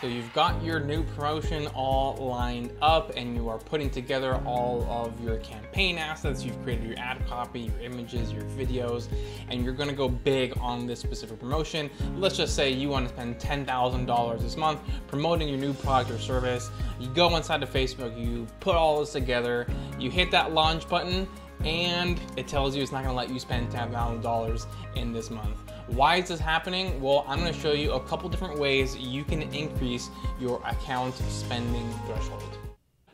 So you've got your new promotion all lined up and you are putting together all of your campaign assets. You've created your ad copy, your images, your videos, and you're gonna go big on this specific promotion. Let's just say you wanna spend $10,000 this month promoting your new product or service. You go inside of Facebook, you put all this together, you hit that launch button, and it tells you it's not gonna let you spend $10,000 in this month. Why is this happening? Well, I'm gonna show you a couple different ways you can increase your account spending threshold.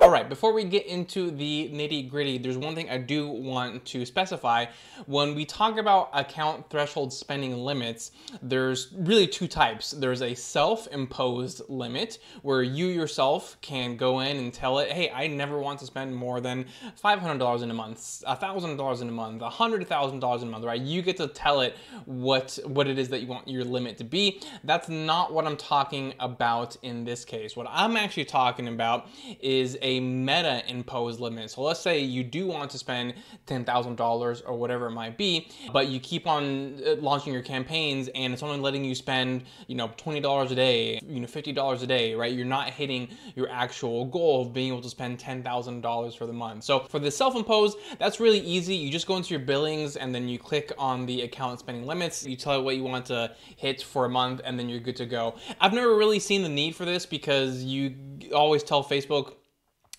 All right, before we get into the nitty gritty, there's one thing I do want to specify. When we talk about account threshold spending limits, there's really two types. There's a self-imposed limit where you yourself can go in and tell it, hey, I never want to spend more than $500 in a month, $1,000 in a month, $100,000 in a month, right? You get to tell it what, what it is that you want your limit to be. That's not what I'm talking about in this case. What I'm actually talking about is a meta imposed limit. So let's say you do want to spend $10,000 or whatever it might be, but you keep on uh, launching your campaigns and it's only letting you spend, you know, $20 a day, you know, $50 a day, right? You're not hitting your actual goal of being able to spend $10,000 for the month. So for the self-imposed, that's really easy. You just go into your billings and then you click on the account spending limits. You tell it what you want to hit for a month and then you're good to go. I've never really seen the need for this because you always tell Facebook,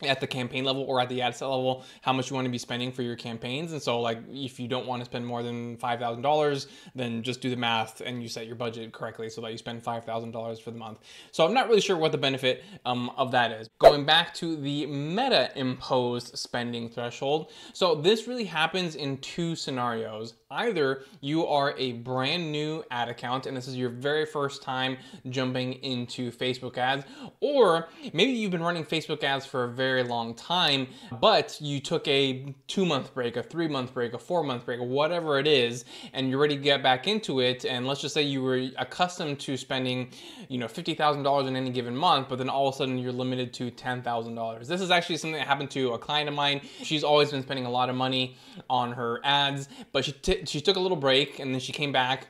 at the campaign level or at the ad set level how much you want to be spending for your campaigns. And so like if you don't want to spend more than $5000 then just do the math and you set your budget correctly so that you spend $5000 for the month. So i'm not really sure what the benefit um, of that is. Going back to the meta imposed spending threshold so this really happens in two scenarios either you are a brand new ad account and this is your very first time jumping into facebook ads or maybe you've been running facebook ads for a very long time, but you took a two month break, a three month break, a four month break, whatever it is, and you're ready to get back into it. And let's just say you were accustomed to spending, you know, $50,000 in any given month, but then all of a sudden you're limited to $10,000. This is actually something that happened to a client of mine. She's always been spending a lot of money on her ads, but she, she took a little break and then she came back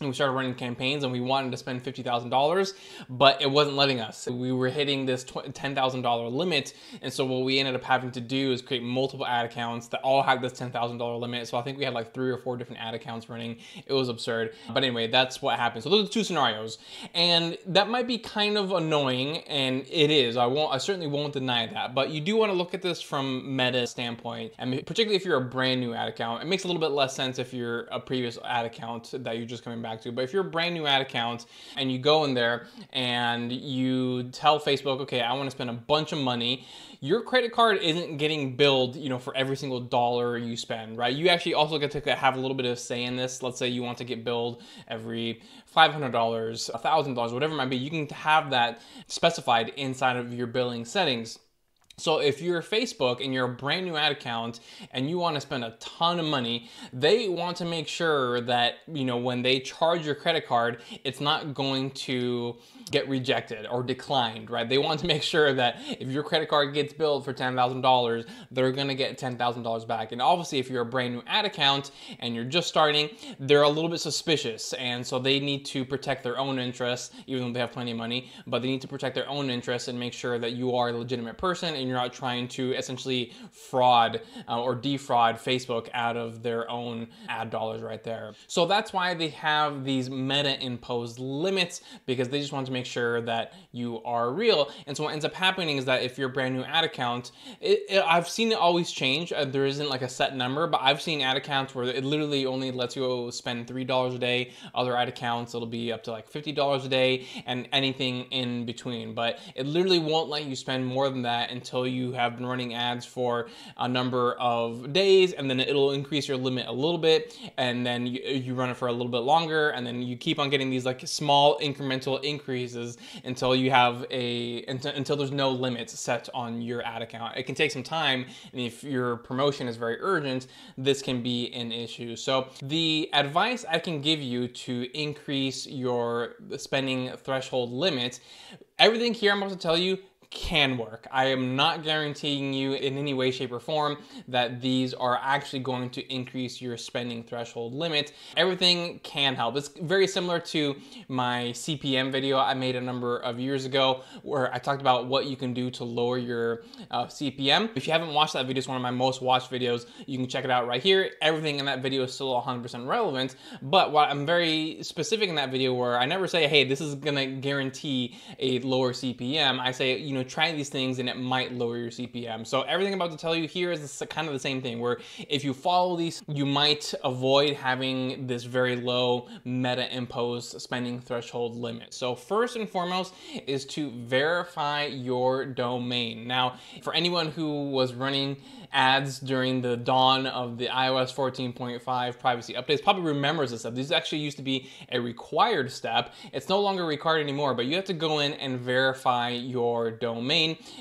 and we started running campaigns and we wanted to spend $50,000, but it wasn't letting us. We were hitting this $10,000 limit. And so what we ended up having to do is create multiple ad accounts that all had this $10,000 limit. So I think we had like three or four different ad accounts running. It was absurd. But anyway, that's what happened. So those are two scenarios. And that might be kind of annoying and it is. I won't, I certainly won't deny that, but you do want to look at this from meta standpoint. And particularly if you're a brand new ad account, it makes a little bit less sense if you're a previous ad account that you're just coming back back to. But if you're a brand new ad account and you go in there and you tell Facebook, okay, I want to spend a bunch of money, your credit card isn't getting billed, you know, for every single dollar you spend, right? You actually also get to have a little bit of say in this. Let's say you want to get billed every $500, $1,000, whatever it might be. You can have that specified inside of your billing settings. So if you're Facebook and you're a brand new ad account and you want to spend a ton of money, they want to make sure that, you know, when they charge your credit card, it's not going to get rejected or declined, right? They want to make sure that if your credit card gets billed for $10,000, they're going to get $10,000 back. And obviously, if you're a brand new ad account and you're just starting, they're a little bit suspicious. And so they need to protect their own interests, even though they have plenty of money, but they need to protect their own interests and make sure that you are a legitimate person and you're not trying to essentially fraud uh, or defraud Facebook out of their own ad dollars right there. So that's why they have these meta imposed limits because they just want to make make sure that you are real. And so what ends up happening is that if you're a brand new ad account, it, it, I've seen it always change. Uh, there isn't like a set number, but I've seen ad accounts where it literally only lets you spend $3 a day. Other ad accounts, it'll be up to like $50 a day and anything in between. But it literally won't let you spend more than that until you have been running ads for a number of days and then it'll increase your limit a little bit and then you, you run it for a little bit longer and then you keep on getting these like small incremental increases until you have a until there's no limits set on your ad account. It can take some time, and if your promotion is very urgent, this can be an issue. So the advice I can give you to increase your spending threshold limit, everything here I'm about to tell you can work. I am not guaranteeing you in any way, shape, or form that these are actually going to increase your spending threshold limit. Everything can help. It's very similar to my CPM video I made a number of years ago where I talked about what you can do to lower your uh, CPM. If you haven't watched that video, it's one of my most watched videos. You can check it out right here. Everything in that video is still 100% relevant, but what I'm very specific in that video where I never say, hey, this is gonna guarantee a lower CPM. I say, you know, try these things and it might lower your CPM. So everything I'm about to tell you here is kind of the same thing where if you follow these, you might avoid having this very low meta imposed spending threshold limit. So first and foremost is to verify your domain. Now, for anyone who was running ads during the dawn of the iOS 14.5 privacy updates probably remembers this stuff. This actually used to be a required step. It's no longer required anymore, but you have to go in and verify your domain.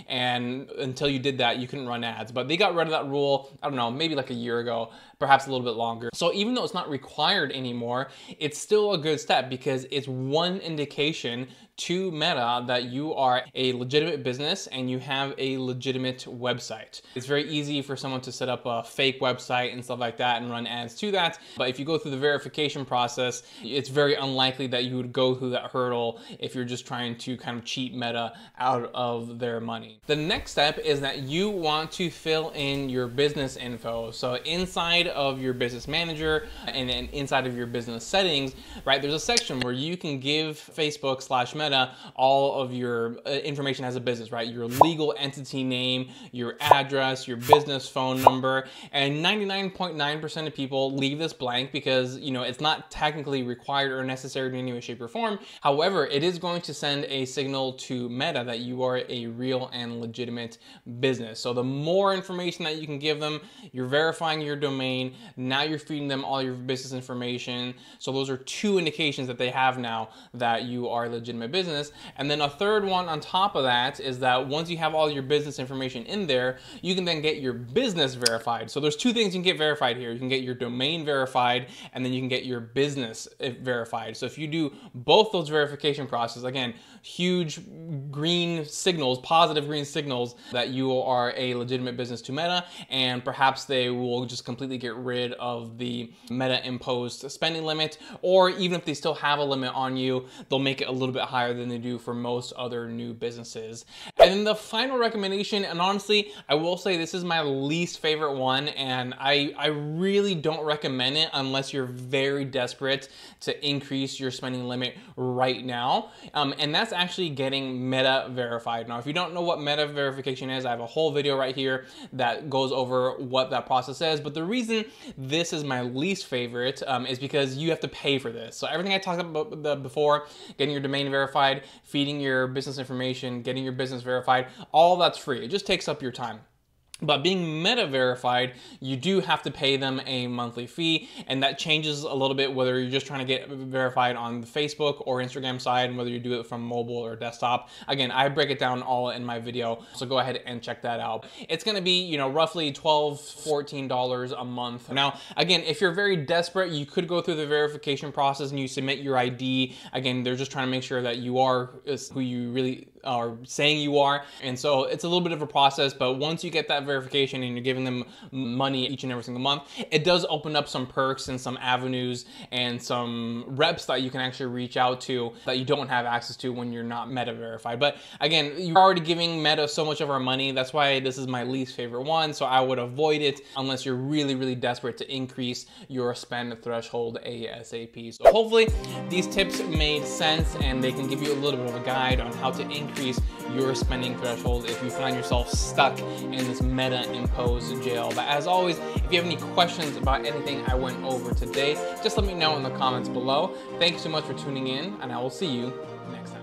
And until you did that, you couldn't run ads. But they got rid of that rule, I don't know, maybe like a year ago, perhaps a little bit longer. So even though it's not required anymore, it's still a good step because it's one indication to Meta that you are a legitimate business and you have a legitimate website. It's very easy for someone to set up a fake website and stuff like that and run ads to that. But if you go through the verification process, it's very unlikely that you would go through that hurdle if you're just trying to kind of cheat Meta out of their money. The next step is that you want to fill in your business info. So inside of your business manager and then inside of your business settings, right, there's a section where you can give Facebook slash Meta All of your uh, information as a business, right? Your legal entity name, your address, your business phone number, and 99.9% of people leave this blank because, you know, it's not technically required or necessary in any way, shape, or form. However, it is going to send a signal to Meta that you are a real and legitimate business. So the more information that you can give them, you're verifying your domain. Now you're feeding them all your business information. So those are two indications that they have now that you are a legitimate business. And then a third one on top of that is that once you have all your business information in there, you can then get your business verified. So there's two things you can get verified here. You can get your domain verified and then you can get your business eh, verified. So if you do both those verification processes, again, huge green signals, positive green signals that you are a legitimate business to Meta and perhaps they will just completely get rid of the Meta imposed spending limit or even if they still have a limit on you, they'll make it a little bit higher higher than they do for most other new businesses. And then the final recommendation, and honestly, I will say this is my least favorite one, and I, I really don't recommend it unless you're very desperate to increase your spending limit right now. Um, and that's actually getting Meta verified. Now, if you don't know what Meta verification is, I have a whole video right here that goes over what that process is. But the reason this is my least favorite um, is because you have to pay for this. So everything I talked about before, getting your domain verified, verified, feeding your business information, getting your business verified, all that's free. It just takes up your time. But being meta verified, you do have to pay them a monthly fee, and that changes a little bit whether you're just trying to get verified on the Facebook or Instagram side, and whether you do it from mobile or desktop. Again, I break it down all in my video, so go ahead and check that out. It's gonna be, you know, roughly $12, 14 dollars a month. Now, again, if you're very desperate, you could go through the verification process and you submit your ID. Again, they're just trying to make sure that you are who you really are saying you are. And so it's a little bit of a process, but once you get that verification and you're giving them money each and every single month, it does open up some perks and some avenues and some reps that you can actually reach out to that you don't have access to when you're not Meta verified. But again, you're already giving Meta so much of our money. That's why this is my least favorite one. So I would avoid it unless you're really, really desperate to increase your spend threshold ASAP. So hopefully these tips made sense and they can give you a little bit of a guide on how to increase your spending threshold if you find yourself stuck in this meta imposed jail. But as always, if you have any questions about anything I went over today, just let me know in the comments below. Thank you so much for tuning in, and I will see you next time.